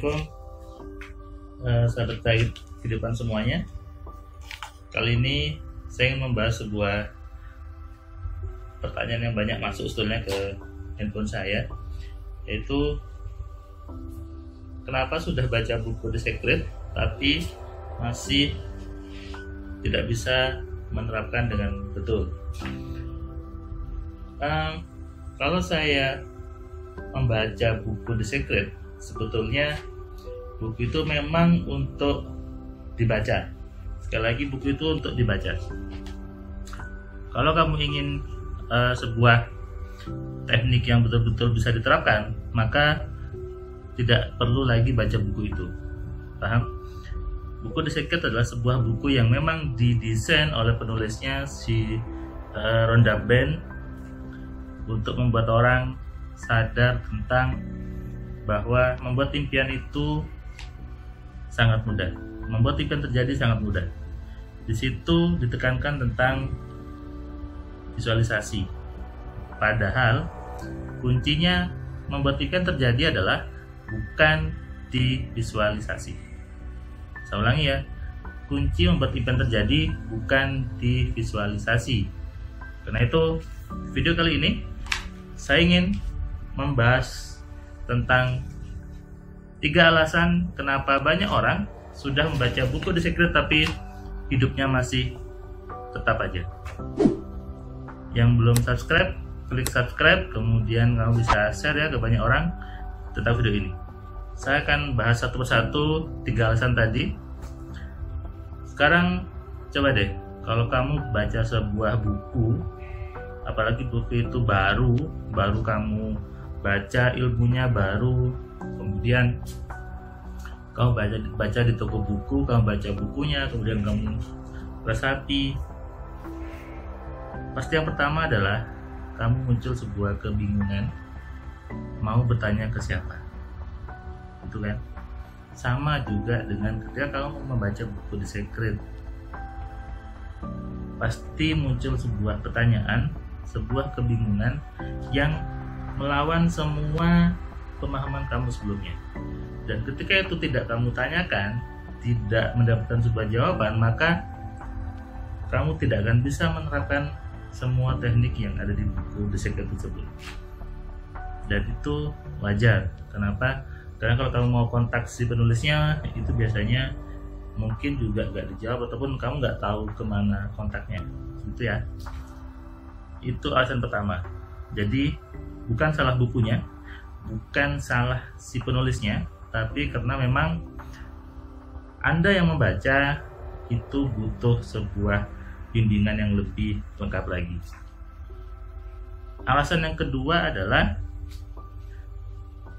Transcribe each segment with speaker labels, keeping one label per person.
Speaker 1: Assalamualaikum. Uh, sahabat Taib kehidupan semuanya. Kali ini saya ingin membahas sebuah pertanyaan yang banyak masuk sebetulnya ke handphone saya Yaitu Kenapa sudah baca buku The Secret tapi masih tidak bisa menerapkan dengan betul? Um, Kalau saya membaca buku The Secret sebetulnya buku itu memang untuk dibaca. Sekali lagi buku itu untuk dibaca. Kalau kamu ingin uh, sebuah teknik yang betul-betul bisa diterapkan maka tidak perlu lagi baca buku itu. Paham? Buku The Secret adalah sebuah buku yang memang didesain oleh penulisnya si uh, Rhonda Byrne untuk membuat orang sadar tentang bahwa membuat impian itu sangat mudah. Membuat impian terjadi sangat mudah. Di situ ditekankan tentang visualisasi. Padahal kuncinya membuat impian terjadi adalah bukan di visualisasi. Saya ulangi ya. Kunci membuat impian terjadi bukan di visualisasi. Karena itu, video kali ini saya ingin membahas tentang tiga alasan kenapa banyak orang sudah membaca buku The Secret tapi hidupnya masih tetap aja. Yang belum subscribe, klik subscribe, kemudian kamu bisa share ya ke banyak orang tentang video ini. Saya akan bahas satu persatu tiga alasan tadi. Sekarang coba deh, kalau kamu baca sebuah buku, apalagi buku itu baru, baru kamu baca ilmunya baru kemudian kamu baca baca di toko buku kamu baca bukunya kemudian kamu resapi. Pasti yang pertama adalah kamu muncul sebuah kebingungan mau bertanya ke siapa? Itu kan? Sama juga dengan ketika kamu membaca buku The Secret. Pasti muncul sebuah pertanyaan sebuah kebingungan yang melawan semua pemahaman kamu sebelumnya. Dan ketika itu tidak kamu tanyakan, tidak mendapatkan sebuah jawaban, maka kamu tidak akan bisa menerapkan semua teknik yang ada di buku The Secret tersebut. Dan itu wajar. Kenapa? Karena kalau kamu mau kontak si penulisnya, itu biasanya mungkin juga nggak dijawab ataupun kamu nggak tahu ke mana kontaknya. Itu ya. Itu alasan pertama. Jadi bukan salah bukunya, bukan salah si penulisnya, tapi karena memang Anda yang membaca itu butuh sebuah bimbingan yang lebih lengkap lagi. Alasan yang kedua adalah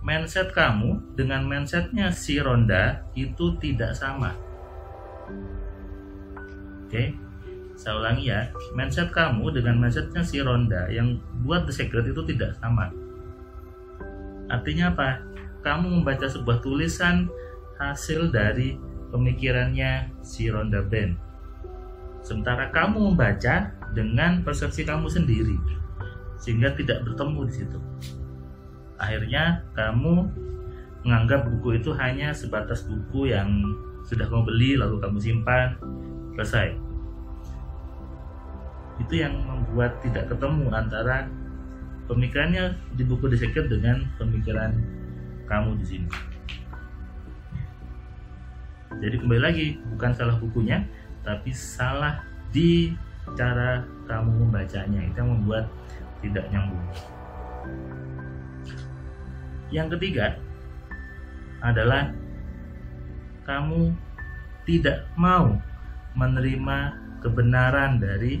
Speaker 1: mindset kamu dengan mindsetnya si Ronda itu tidak sama. Oke, saya ulangi ya, mindset kamu dengan mindsetnya si Ronda yang buat The Secret itu tidak sama. Artinya apa? Kamu membaca sebuah tulisan hasil dari pemikirannya si Ronda Ben. Sementara kamu membaca dengan persepsi kamu sendiri, sehingga tidak bertemu di situ. Akhirnya kamu menganggap buku itu hanya sebatas buku yang sudah kamu beli lalu kamu simpan, selesai itu yang membuat tidak ketemu antara pemikirannya di buku The Secret dengan pemikiran kamu di sini. Jadi kembali lagi bukan salah bukunya, tapi salah di cara kamu membacanya itu yang membuat tidak nyambung. Yang ketiga adalah kamu tidak mau menerima kebenaran dari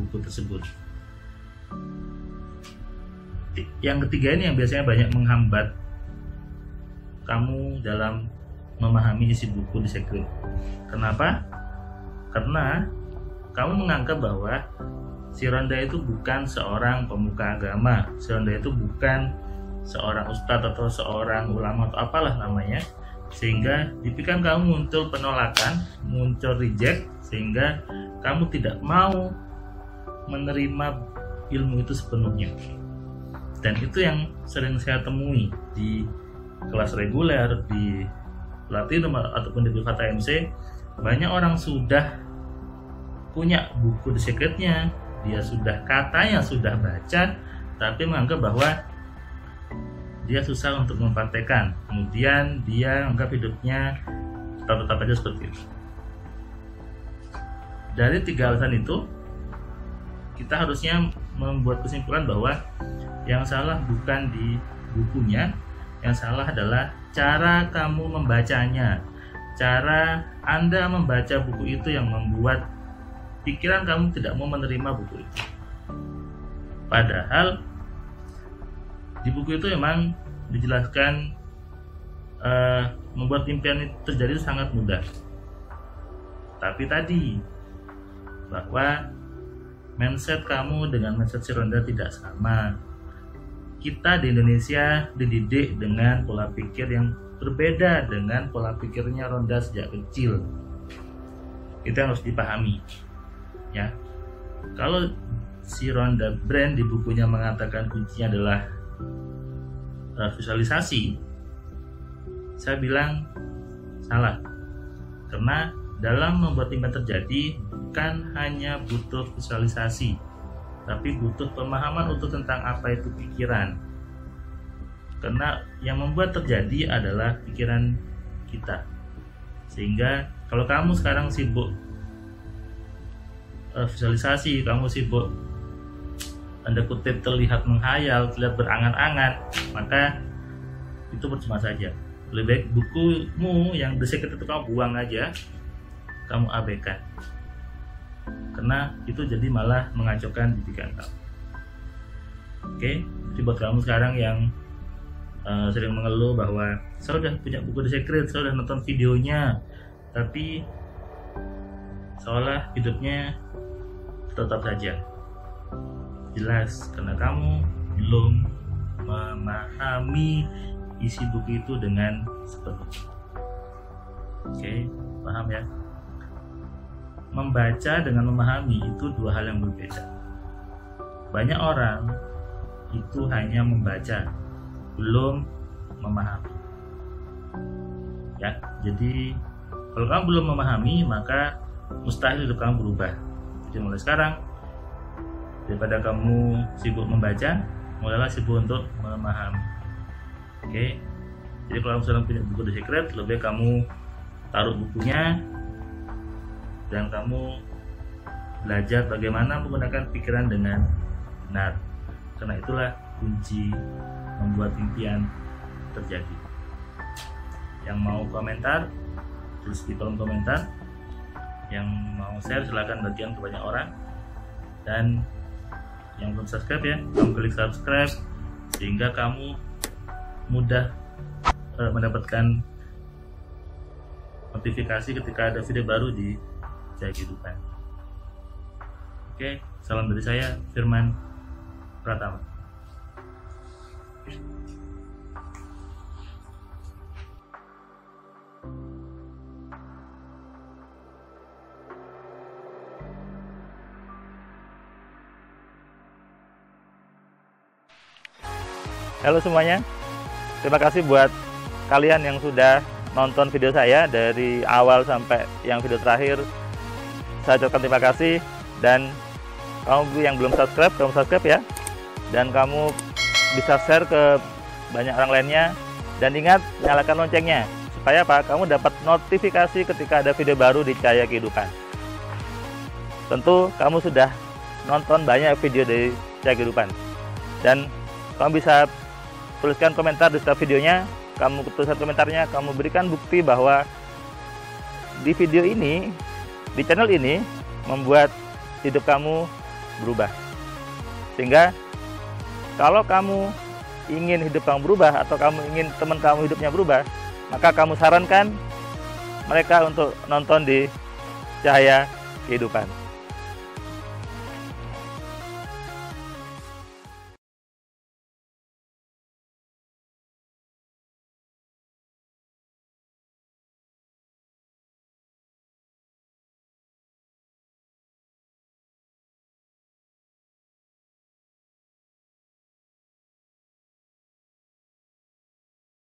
Speaker 1: buku tersebut. Yang ketiga ini yang biasanya banyak menghambat kamu dalam memahami isi buku di Secret. Kenapa? Karena kamu menganggap bahwa si Ronda itu bukan seorang pemuka agama, si Ronda itu bukan seorang ustadz atau seorang ulama atau apalah namanya, sehingga di pikiran kamu muncul penolakan, muncul reject, sehingga kamu tidak mau menerima ilmu itu sepenuhnya dan itu yang sering saya temui di kelas reguler di Platinum ataupun di Privata MC banyak orang sudah punya buku The Secretnya dia sudah katanya sudah baca tapi menganggap bahwa dia susah untuk mempraktekkan. Kemudian dia menganggap hidupnya tetap-tetap aja seperti itu. Dari tiga alasan itu kita harusnya membuat kesimpulan bahwa yang salah bukan di bukunya yang salah adalah cara kamu membacanya. Cara Anda membaca buku itu yang membuat pikiran kamu tidak mau menerima buku itu. Padahal di buku itu memang dijelaskan uh, membuat impian itu terjadi sangat mudah. Tapi tadi bahwa mindset kamu dengan mindset si Ronda tidak sama kita di Indonesia dididik dengan pola pikir yang berbeda dengan pola pikirnya Ronda sejak kecil. Yang harus dipahami. Ya. Kalau si Ronda Brand di bukunya mengatakan kuncinya adalah visualisasi, saya bilang salah. Karena dalam membuat impian terjadi bukan hanya butuh visualisasi, tapi butuh pemahaman untuk tentang apa itu pikiran. Karena yang membuat terjadi adalah pikiran kita. Sehingga kalau kamu sekarang sibuk uh, visualisasi, kamu sibuk anda kutip terlihat menghayal, terlihat berangan-angan, maka itu percuma saja. Lebih baik bukumu yang The itu kamu buang aja, kamu abaikan karena itu jadi malah mengacaukan didikan kamu. Oke jadi buat kamu sekarang yang uh, sering mengeluh bahwa saya udah punya buku The Secret saya udah nonton videonya. Tapi seolah hidupnya tetap saja. Jelas karena kamu belum memahami isi buku itu dengan sepenuhnya. Oke paham ya membaca dengan memahami itu dua hal yang berbeda. Banyak orang itu hanya membaca, belum memahami. Ya, jadi kalau kamu belum memahami, maka mustahil hidup kamu berubah. Jadi mulai sekarang, daripada kamu sibuk membaca, mulailah sibuk untuk memahami. Oke, jadi kalau kamu sedang punya buku The Secret, lebih kamu taruh bukunya, dan kamu belajar bagaimana menggunakan pikiran dengan benar. Karena itulah kunci membuat impian terjadi. Yang mau komentar, tulis di kolom komentar. Yang mau share silahkan bagian ke banyak orang. Dan yang belum subscribe ya, kamu klik subscribe sehingga kamu mudah uh, mendapatkan notifikasi ketika ada video baru di Jaya Kehidupan. Oke, salam dari saya Firman Pratama.
Speaker 2: Halo semuanya, terima kasih buat kalian yang sudah nonton video saya dari awal sampai yang video terakhir saya ucapkan terima kasih. Dan kamu yang belum subscribe kamu subscribe ya. Dan kamu bisa share ke banyak orang lainnya. Dan ingat nyalakan loncengnya. Supaya apa? Kamu dapat notifikasi ketika ada video baru di Cahaya Kehidupan. Tentu kamu sudah nonton banyak video dari Cahaya Kehidupan. Dan kamu bisa tuliskan komentar di setiap videonya. Kamu tuliskan komentarnya kamu berikan bukti bahwa di video ini di channel ini membuat hidup kamu berubah. Sehingga kalau kamu ingin hidup kamu berubah atau kamu ingin teman kamu hidupnya berubah, maka kamu sarankan mereka untuk nonton di Cahaya Kehidupan.